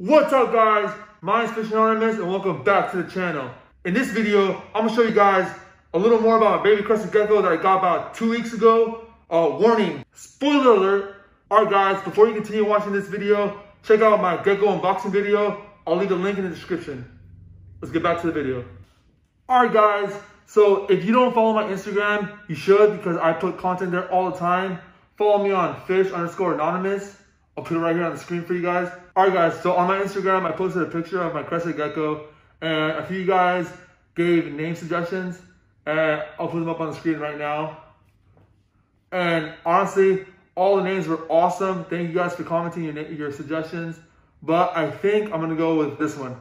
What's up guys? My name's Fish Anonymous and welcome back to the channel. In this video, I'm gonna show you guys a little more about baby crested gecko that I got about two weeks ago. Uh, warning, spoiler alert. Alright guys, before you continue watching this video, check out my gecko unboxing video. I'll leave the link in the description. Let's get back to the video. Alright guys, so if you don't follow my Instagram, you should because I put content there all the time. Follow me on fish underscore anonymous. I'll put it right here on the screen for you guys. Alright guys, so on my Instagram, I posted a picture of my crested gecko and a few guys gave name suggestions and I'll put them up on the screen right now. And honestly, all the names were awesome. Thank you guys for commenting your, your suggestions. But I think I'm gonna go with this one.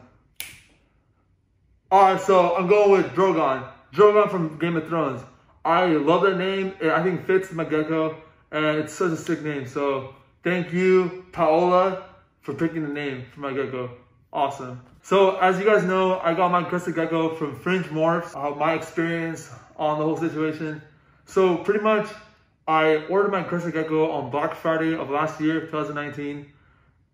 Alright, so I'm going with Drogon. Drogon from Game of Thrones. I love that name. I think fits my gecko and it's such a sick name. So Thank you, Paola, for picking the name for my gecko. Awesome. So as you guys know, I got my crested gecko from Fringe Morphs, uh, my experience on the whole situation. So pretty much, I ordered my crested gecko on Black Friday of last year, 2019.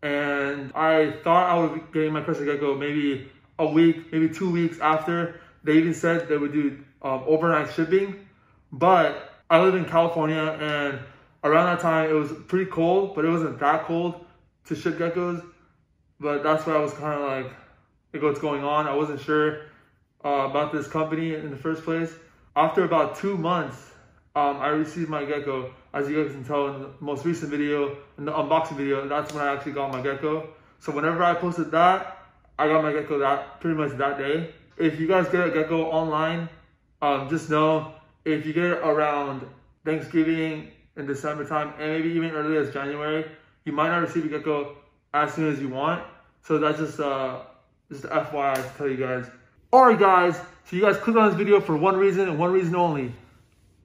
And I thought I would getting my crested gecko maybe a week, maybe two weeks after. They even said they would do um, overnight shipping. But I live in California and around that time it was pretty cold, but it wasn't that cold to ship geckos. But that's why I was kind of like, like what's going on. I wasn't sure uh, about this company in the first place. After about two months, um, I received my gecko. As you guys can tell in the most recent video, in the unboxing video, that's when I actually got my gecko. So whenever I posted that, I got my gecko that pretty much that day. If you guys get a gecko online, um, just know if you get it around Thanksgiving in December time and maybe even early as January, you might not receive a gecko as soon as you want. So that's just uh just FYI to tell you guys. Alright guys, so you guys click on this video for one reason and one reason only.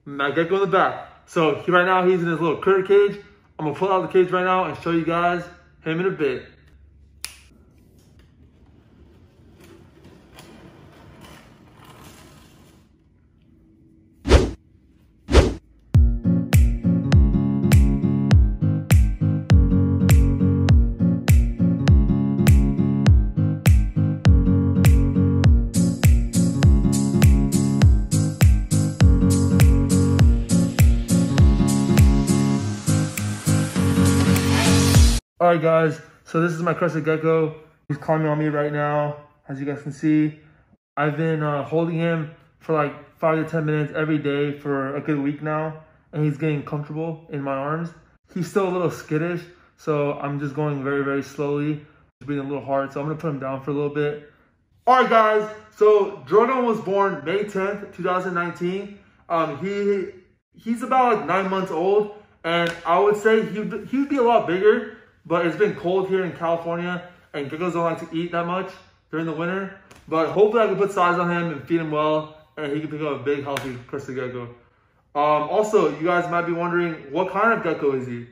My gecko in the back. So he, right now he's in his little critter cage. I'm gonna pull out the cage right now and show you guys him in a bit. All right, guys. So this is my crested gecko. He's climbing on me right now, as you guys can see. I've been uh, holding him for like five to 10 minutes every day for a good week now, and he's getting comfortable in my arms. He's still a little skittish, so I'm just going very, very slowly. It's being a little hard, so I'm gonna put him down for a little bit. All right, guys. So Drogon was born May 10th, 2019. Um, he he's about like nine months old, and I would say he'd, he'd be a lot bigger but it's been cold here in California, and geckos don't like to eat that much during the winter. But hopefully I can put size on him and feed him well, and he can pick up a big, healthy crested gecko. Um, also, you guys might be wondering, what kind of gecko is he?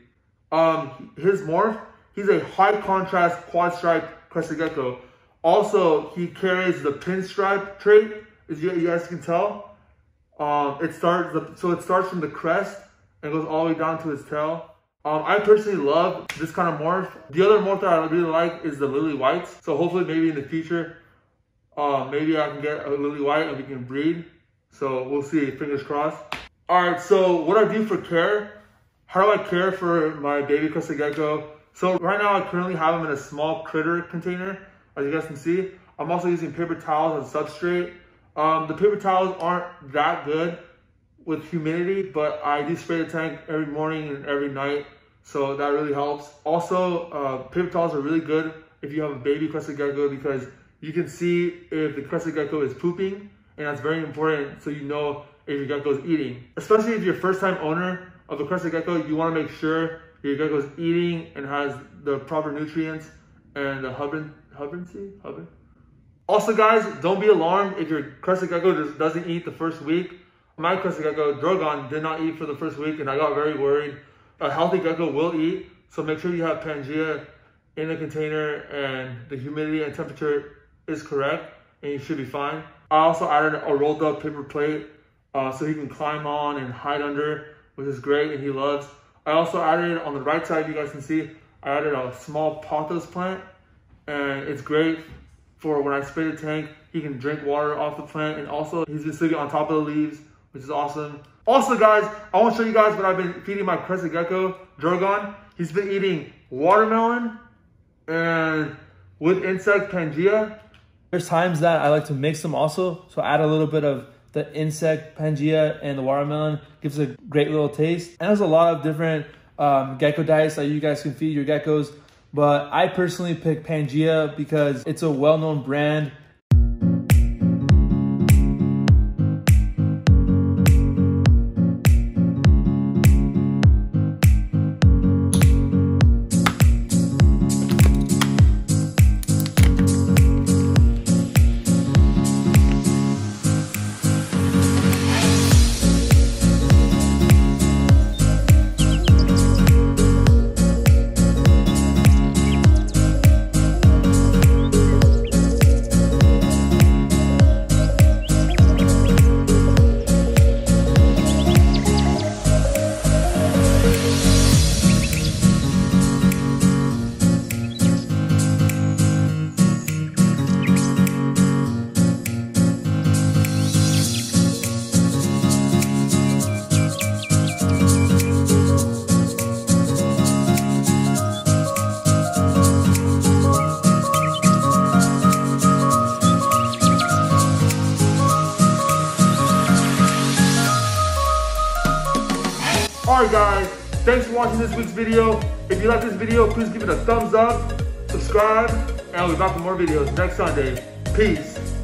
Um, his morph, he's a high contrast quad stripe crested gecko. Also, he carries the pinstripe trait, as you, you guys can tell. Um, it starts, so it starts from the crest and goes all the way down to his tail. Um, I personally love this kind of morph. The other morph that I really like is the lily whites. So hopefully maybe in the future, uh, maybe I can get a lily white and we can breed. So we'll see, fingers crossed. All right, so what I do for care, how do I care for my baby crested gecko? So right now I currently have them in a small critter container, as you guys can see. I'm also using paper towels as substrate. Um, the paper towels aren't that good with humidity, but I do spray the tank every morning and every night so that really helps. Also, uh, paper towels are really good if you have a baby crested gecko because you can see if the crested gecko is pooping and that's very important so you know if your gecko is eating. Especially if you're first time owner of a crested gecko, you wanna make sure your gecko is eating and has the proper nutrients and the hubrin, hubrancy, hubrin. Also guys, don't be alarmed if your crested gecko doesn't eat the first week. My crested gecko, Drogon, did not eat for the first week and I got very worried a healthy gecko will eat, so make sure you have Pangea in the container and the humidity and temperature is correct and you should be fine. I also added a rolled up paper plate uh, so he can climb on and hide under, which is great and he loves. I also added on the right side, you guys can see, I added a small pothos plant and it's great for when I spray the tank. He can drink water off the plant, and also he's been sleeping on top of the leaves, which is awesome. Also, guys, I want to show you guys what I've been feeding my crested gecko, Drogon. He's been eating watermelon and with insect Pangea. There's times that I like to mix them also, so add a little bit of the insect Pangea and the watermelon gives a great little taste. And there's a lot of different um, gecko diets that you guys can feed your geckos. But I personally pick Pangea because it's a well-known brand Alright guys, thanks for watching this week's video. If you like this video, please give it a thumbs up, subscribe, and I'll be back with more videos next Sunday. Peace.